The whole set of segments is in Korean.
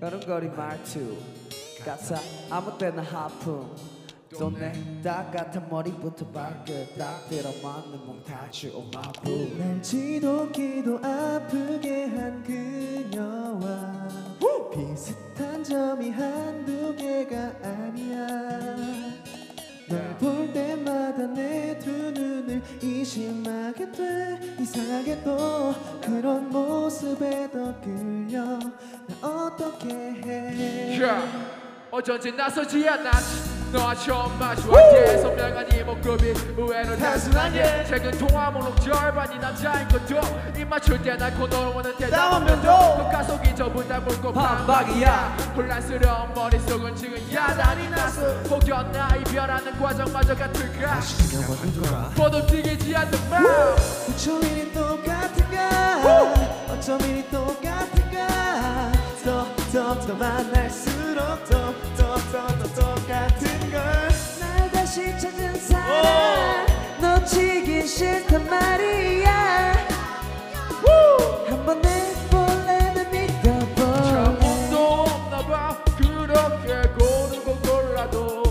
걸음걸이 말투 가사 아무 때나 하품. 또내딱 같은 머리부터 발끝 딱 들어맞는 몽타주 오마부. 날 지독히도 아프게 한 그녀와 비슷한 점이 한두 개가 아니야. 널 볼 때마다 내 두 눈을 의심하게 돼. 이상하게 또 그런 모습에 더 끌려. 나 어떻게 해? yeah. 어쩐지 나서지 않았지 너와 처음 마주할 때 선명한 이 목급이 의외로 단순한 예 최근 통화 목록 절반이 남자인 것도 입 맞출 때날 코너로는 대담하면도 그 가속이 전부 다 물고 반박이야. 혼란스러운 머릿속은 지금 야단이 났어 혹여나 이별하는 과정마저 같을까 뻗어 뛰기지 않는 마음. 어쩜 이리 똑같은가? 어쩜 이리 똑같은가 더더더 만날수록 더더더더 똑같은 걸날 다시 찾은 사람 놓치긴 싫단 말이야. 한번 내볼래 날 믿어볼래 자본도 없나봐. 그렇게 고르고 골라도.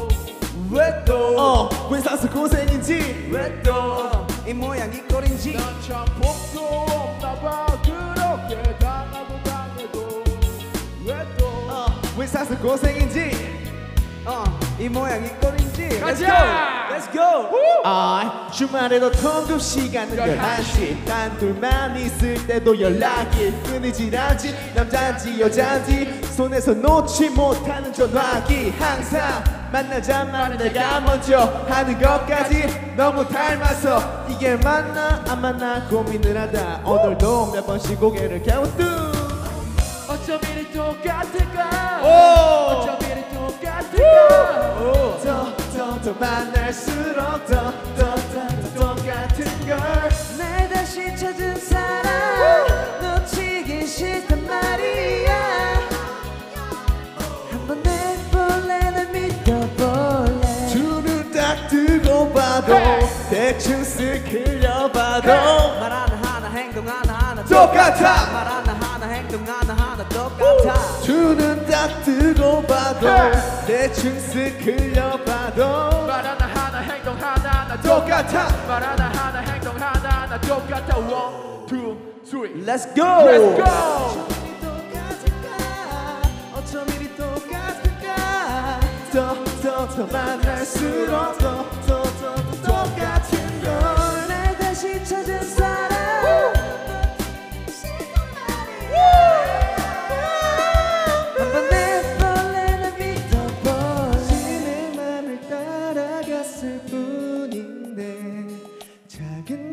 어, 왜 사서 고생인지? 왜또이 모양 이 꼴인지? 난참 복도 없나봐 왜 사서 고생인지 어 이 모양이 꼴인지. 가자! Let's go! 아 주말에도 통금 시간은 11시. 단둘만 있을 때도 연락이 끊이질 않지. 남잔지 여잔지 손에서 놓지 못하는 전화기. 항상 만나자마자 내가 먼저 하는 것까지. 너무 닮아서 이게 맞나 안 맞나 고민을 하다. 오늘도 몇 번씩 고개를 갸우뚱 어쩜 이리 똑같을까? 오! 어쩜 이리 똑같을까? 더더더 만날수록 더더 더 똑같은 걸날 다시 찾은 사람 놓치기 싫단 말이야. 한번 내볼래? 날 믿어볼래? 두 눈 딱 뜨고 봐도 대충 쓱 흘려봐도 말하는 하나 행동 하나 하나 똑같아. 말하는 하나 똑같아. 두눈딱 뜨고 봐도 대충 쓱 흘려봐도 말 하나 하나 행동 하나 하나 똑같아. 말 하나 하나 행동 하나 하나 똑같아. One, two, three Let's go. Let's go. 어쩜 이리 똑같을까? 더더더 만날수록 더더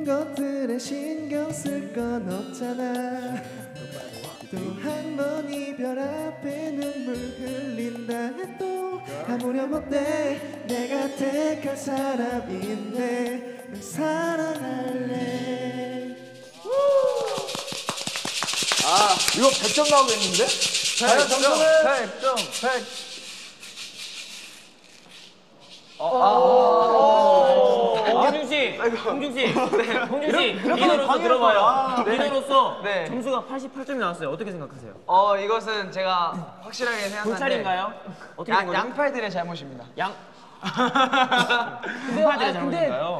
것들에 신경 쓸 건 없잖아. 또 한 번 이별 앞에 눈물 흘린다 해도 아무렴 어때 내가 택할 사람인데 널 사랑할래. 이거 100점 나오겠는데? 100점, 100점, 100. 홍준 씨, 홍준 씨, 홍준 씨, 리더로서 들어봐요. 리더로서 점수가 88점이 나왔어요. 어떻게 생각하세요? 어, 이것은 제가 확실하게 생각하는데 골차인가요? 어떻게 된 양, 거죠? 양팔들의 잘못입니다. 양. 양팔들의 잘못인가요?